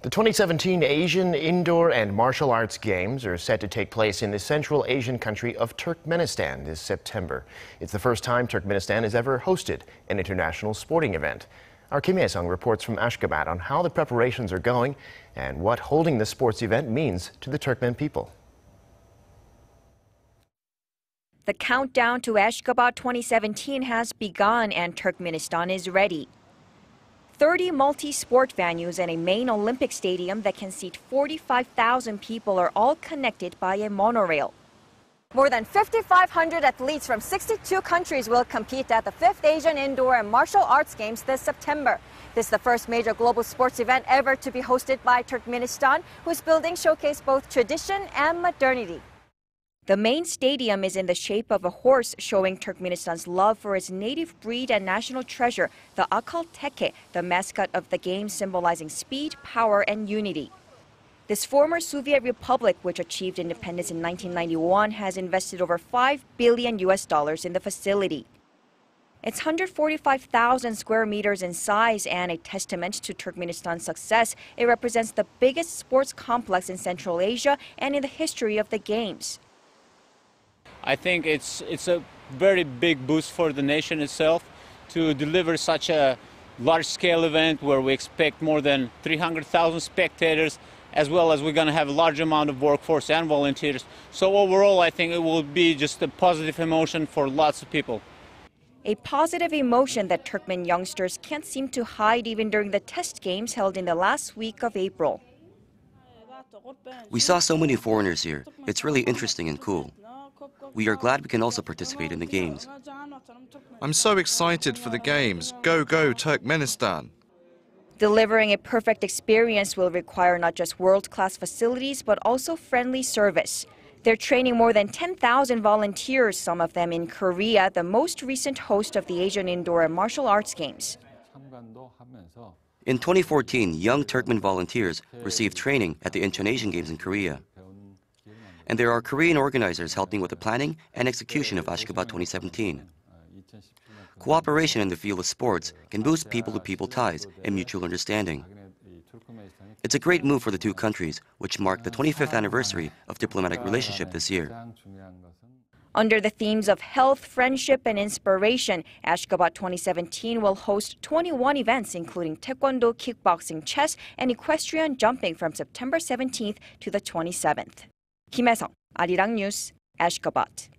The 2017 Asian Indoor and Martial Arts Games are set to take place in the Central Asian country of Turkmenistan this September. It's the first time Turkmenistan has ever hosted an international sporting event. Our Kim Hyesung reports from Ashgabat on how the preparations are going and what holding the sports event means to the Turkmen people. The countdown to Ashgabat 2017 has begun and Turkmenistan is ready. 30 multi-sport venues and a main Olympic stadium that can seat 45,000 people are all connected by a monorail. More than 5,500 athletes from 62 countries will compete at the 5th Asian Indoor and Martial Arts Games this September. This is the first major global sports event ever to be hosted by Turkmenistan, whose buildings showcase both tradition and modernity. The main stadium is in the shape of a horse, showing Turkmenistan's love for its native breed and national treasure, the Akhal-Teke, the mascot of the game symbolizing speed, power, and unity. This former Soviet republic, which achieved independence in 1991, has invested over 5 billion US dollars in the facility. It's 145,000 square meters in size and a testament to Turkmenistan's success. It represents the biggest sports complex in Central Asia and in the history of the Games. I think it's, it's a very big boost for the nation itself to deliver such a large-scale event where we expect more than 300,000 spectators, as well as we're going to have a large amount of workforce and volunteers. So overall, I think it will be just a positive emotion for lots of people. A positive emotion that Turkmen youngsters can't seem to hide even during the test games held in the last week of April. We saw so many foreigners here. It's really interesting and cool. We are glad we can also participate in the Games. I'm so excited for the Games. Go, go, Turkmenistan. Delivering a perfect experience will require not just world-class facilities, but also friendly service. They're training more than 10,000 volunteers, some of them in Korea, the most recent host of the Asian Indoor and Martial Arts Games. In 2014, young Turkmen volunteers received training at the Incheon Asian Games in Korea and there are Korean organizers helping with the planning and execution of Ashgabat 2017. Cooperation in the field of sports can boost people-to-people ties and mutual understanding. It's a great move for the two countries, which mark the 25th anniversary of diplomatic relationship this year. Under the themes of health, friendship, and inspiration, Ashgabat 2017 will host 21 events, including taekwondo, kickboxing, chess, and equestrian jumping from September 17th to the 27th. 김혜성, 아리랑 뉴스, 애쉬커버트.